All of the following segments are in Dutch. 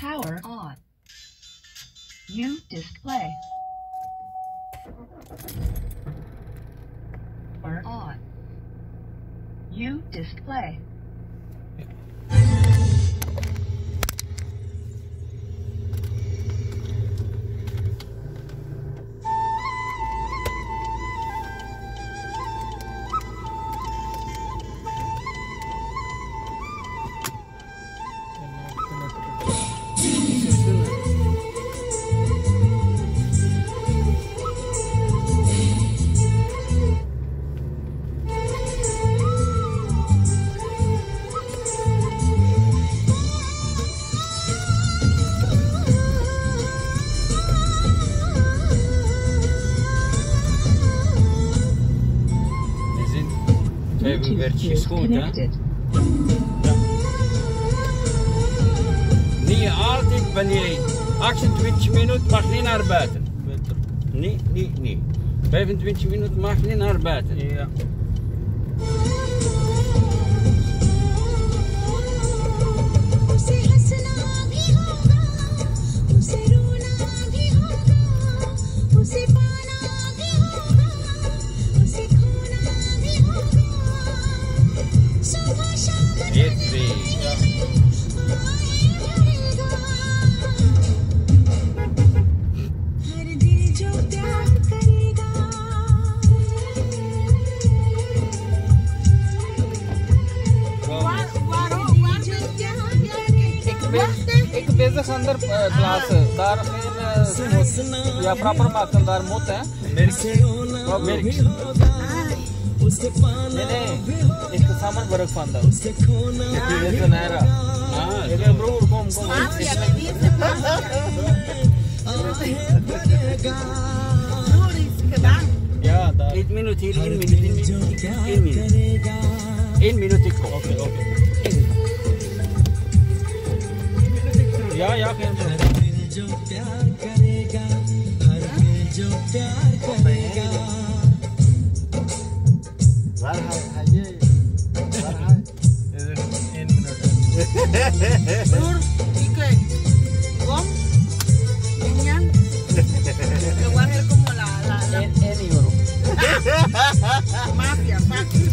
Power on. U display. Power on. U display. Even Bluetooth werd je schoon, hè? Niet altijd wanneer 28 minuten mag niet naar buiten. Nee, nee, nee. 25 minuten mag niet naar buiten. Ja. एक बेजस अंदर class दार या प्रॉपर माकन दार मोत है। मैंने एक तो सामान बरक पांदा। बेजस तो नायरा हाँ ये ब्रो कौन कौन या दा 8 minute 3 minute 3 minute 8 minute 8 minute okay okay. या या खेल हर दिल जो प्यार करेगा हर दिल जो प्यार करेगा वाह हाय ये वाह हाय ये 1 मिनट दूर ठीक है गम niñan le voy a hacer como la la la el, el mafia mafia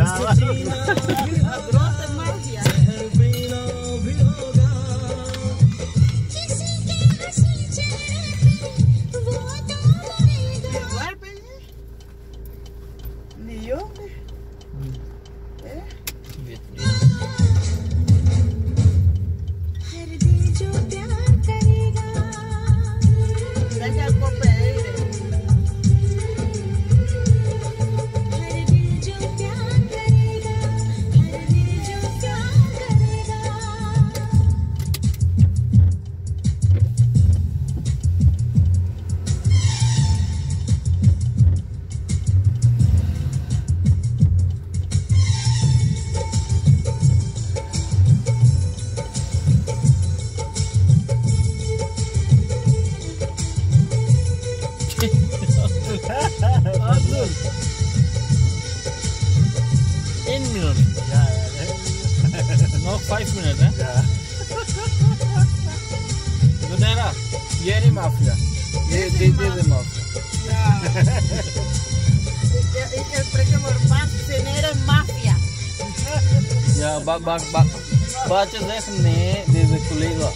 Yeah. Anlıyor. İnmiyor. Ya, ya. Noch five minutes, eh? Ja. Du Nera, yeni mafya. Yeni yeni mafya. Ya. El próximo paso tener mafya. Ya bak bak bak. Bahçedesin ne? Dedi kolega.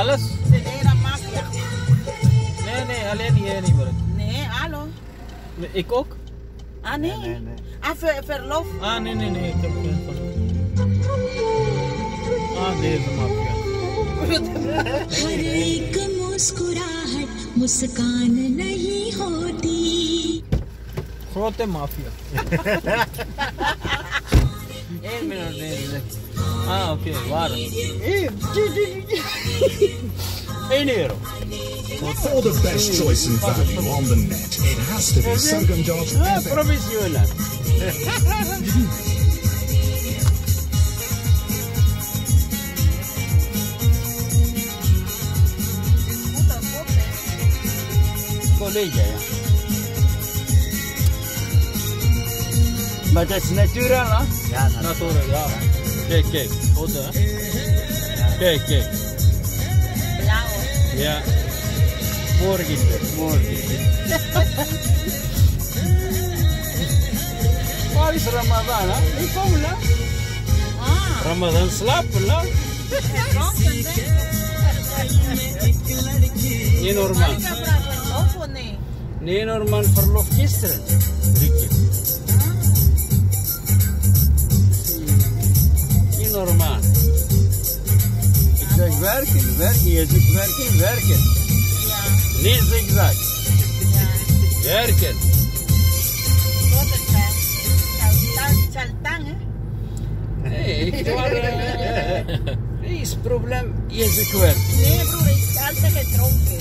Alles? Ze leren maffia. Nee, nee, alleen jij niet werkt. Nee, hallo. Nee, Ik ook? Ah, nee. Nee, nee. nee. Ah, ver, verlof. Ah, nee, nee, nee. Ik heb geen van. Ah, deze maffia. हर एक मुस्कुराहट मुस्कान नहीं होती Grote maffia. Eén minuut, nee, nee. Ah, oké, waar? Eén euro. For the best choice and value on the net, it has to be Ah, Sogum.fm. professional. Collega, ja. Maar dat is natuurlijk, hè? Ja, dat Natuurlijk, ja. Kijk, kijk. Goed, hè? Kijk, kijk. Ya. Mur gitu, mur gitu. Oh, Paris Ramadan, ah? ini kau lah. Ramadan slap lah. Ini normal. Ini normal perlu kistren. Dikit. Ini normal. Zeg werken, werken. Je zegt werken, werken. Ja, Nee, zigzag. ja. Werken. Tot het zijn. Saltan, saltan, hè? Nee, ik waar. eh, Nee, is het probleem. Je zegt werken. Nee, broer, ik heb altijd gedronken.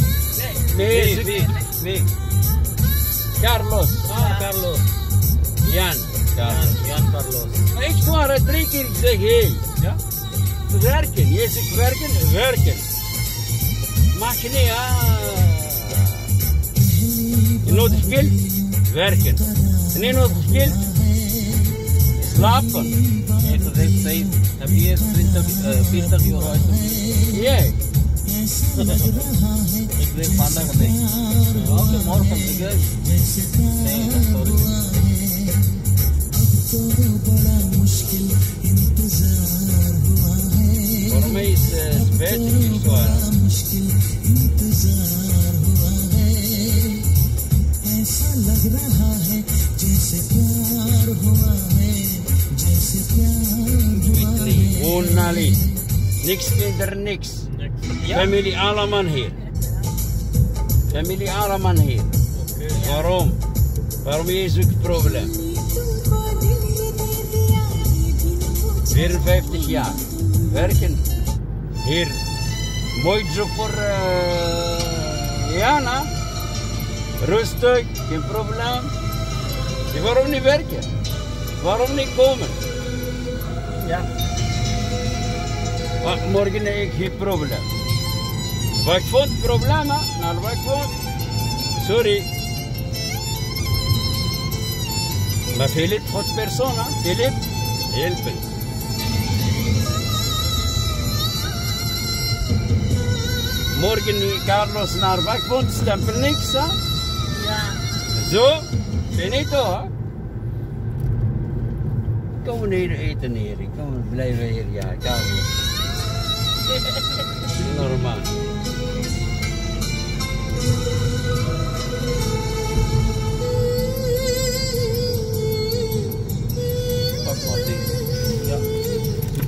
Nee, wie? Wie? Carlos. Ah, Carlos. Jan. Carlos. Jan, Carlos. Ik zwaar het drie keer. Ik zeg, hé. Hey, Ja? werken. Jezus werken, werken. Machine, ja. Nodig veel, werken. Nee, nodig veel, slapen. Je geeft tijd, heb je 40 eh, euro uit. Ja. Ik weet vandaag niet. Oké, morgen, ik weet. Nee, sorry. Volgens mij is eh, het beter. onali. Niks kinderen, niks. Familie Alaman hier. Familie Alaman hier. Waarom? Waarom is het probleem? 54 jaar. Werken. Hier. Mooi voor eh, Jana. Rustig, geen probleem. Waarom niet werken? Waarom niet komen? Ja. Maar morgen heb ik geen probleem. Wat vond problemen, nou wat vond, sorry. Maar Philip God persona, Philip, helpen. Morgen Carlos naar vakbond, stempel niks, hè? Ja. Zo, finito, hè? Kom we hier eten hier, kom we blijven hier, ja, Carlos. Normaal. Pak maar deze. Ja.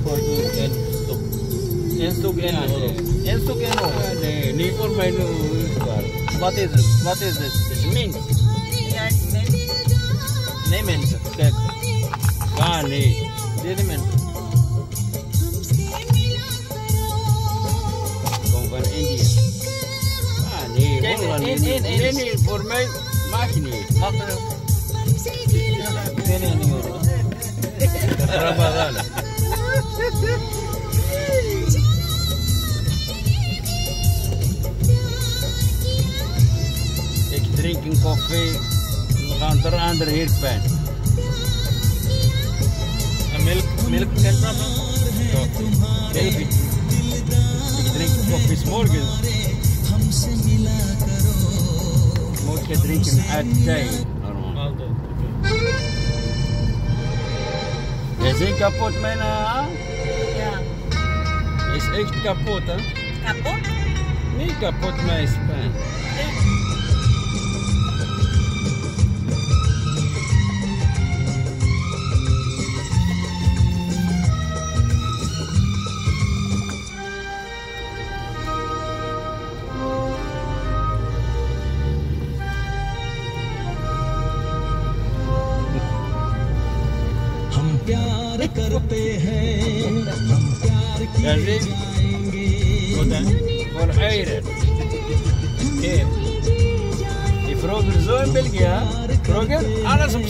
Doe en stop. En stuk en Ja, Enzo Keno, the neighbor my What is this? What is this? Mint. Name mint. Kani. Did mint. Come from India. Kani. In in in in for my machine. Machine. Kani ni orang. Ramadan. drinken koffie. We gaan ter andere heerpijn. En melk, melk kent dat Koffie. Ik drink koffie morgen. Moet je drinken uit thee. Normaal. Je bent kapot, mijn? Eh, ah? Ja. Is echt kapot, hè? Kapot? Niet kapot, mijn spijn.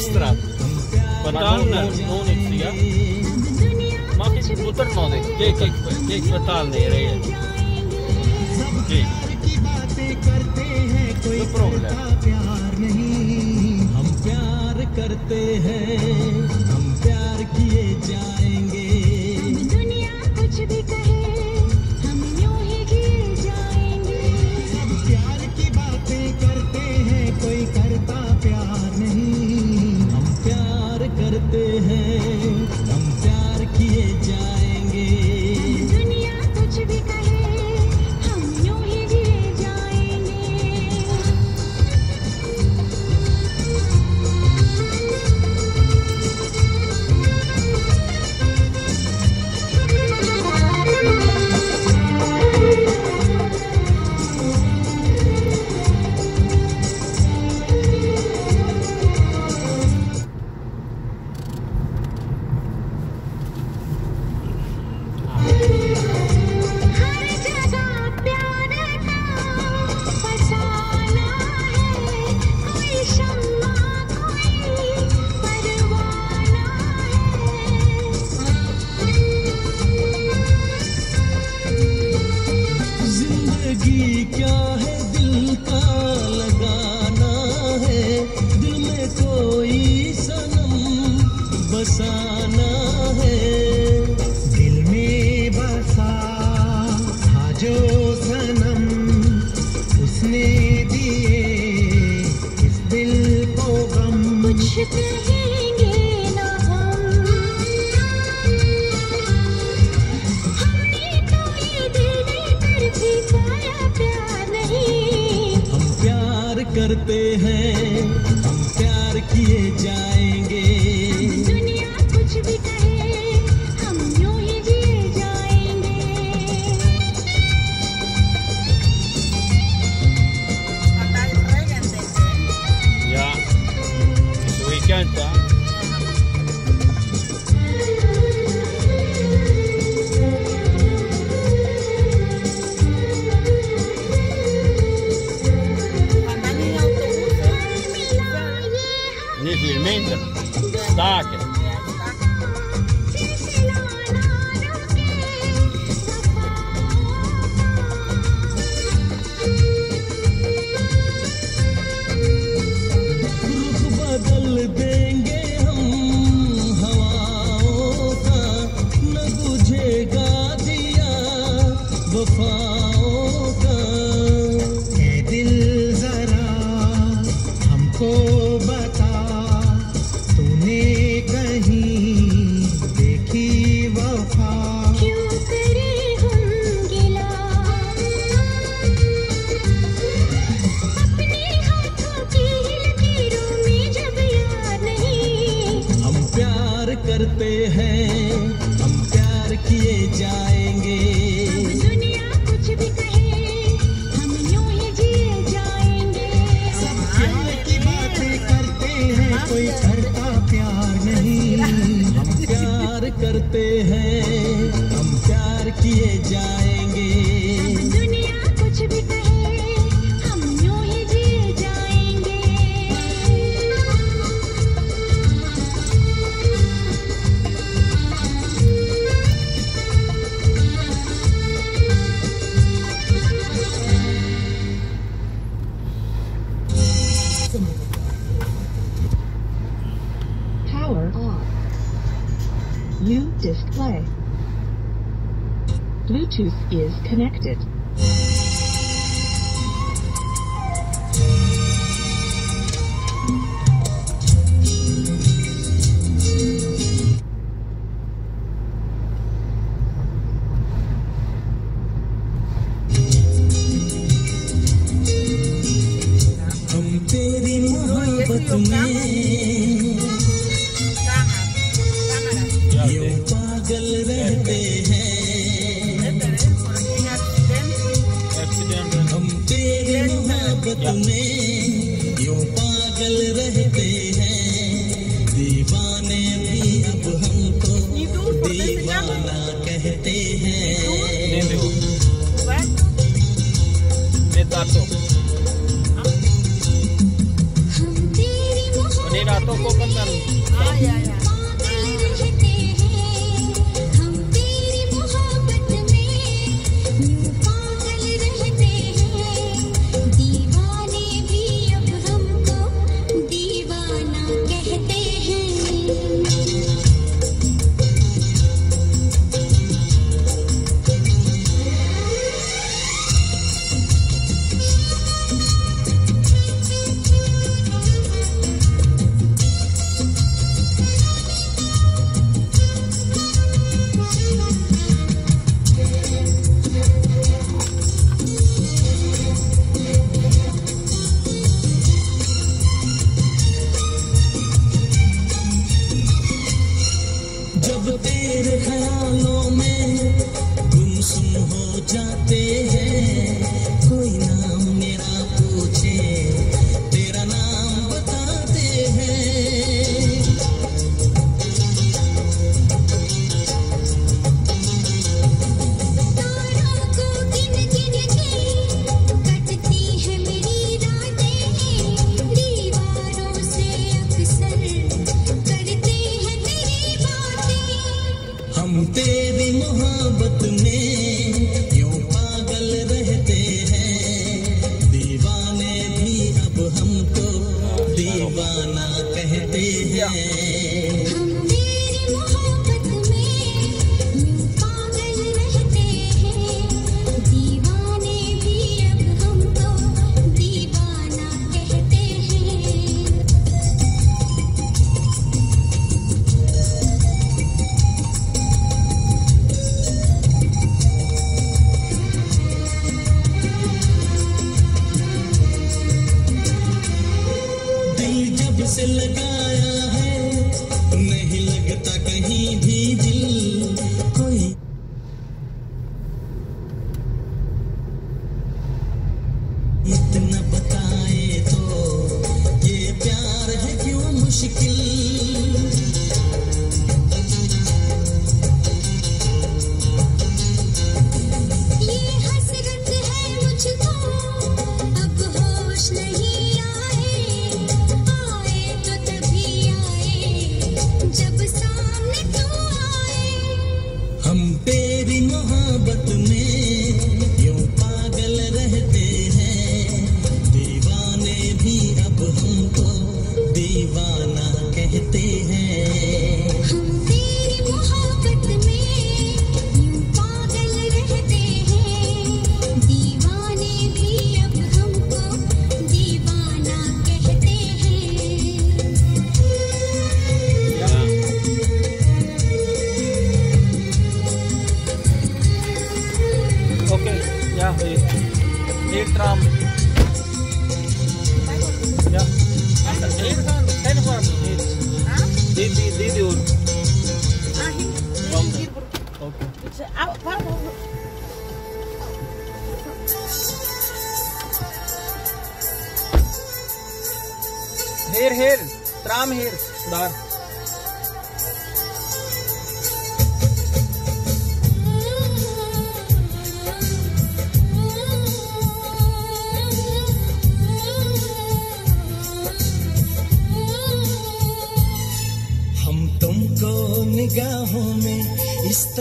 straat. Maar daar woon ik via. Maak ik moeder nodig. Kijk, kijk, kijk wat daar neer is. Kijk. No problem. हम प्यार करते हैं हम प्यार किए जाए बता तूने कहीं देखी वफा? क्यों करे हम गिला? अपने हाथों की लकीरों में जब यार नहीं। हम प्यार करते हैं हम प्यार किए जाएँगे करते हैं हम प्यार किए जाएँगे Bluetooth is connected. मोहब्बत में यो पागल रहते हैं। shikil हे एक tram. Ja. Hier gaan, kijk nog maar. Dit, dit, dit uur. Ah, hier. Oké. Waarom? Here, here, tram here, daar.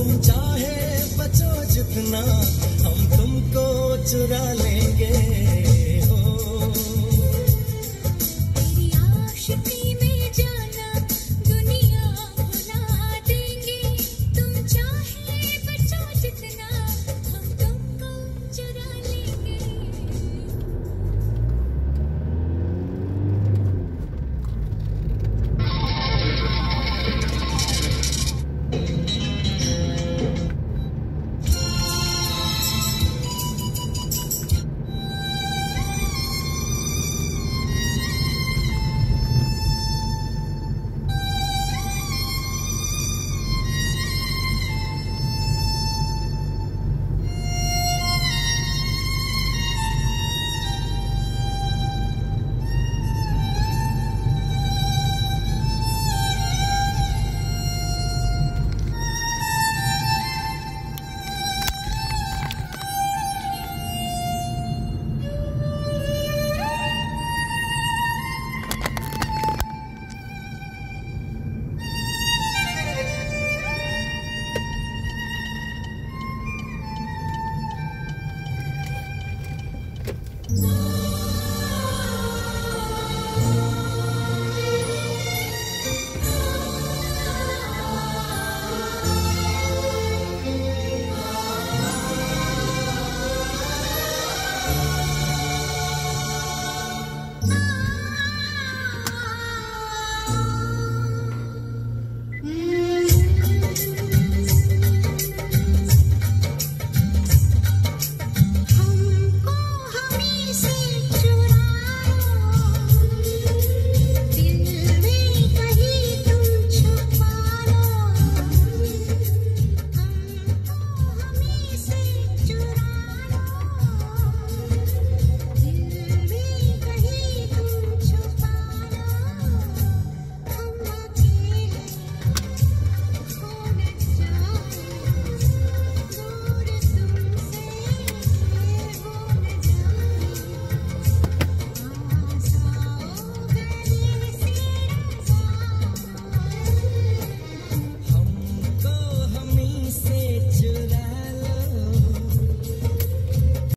तुम चाहे बचो जितना हम तुमको चुरा लेंगे।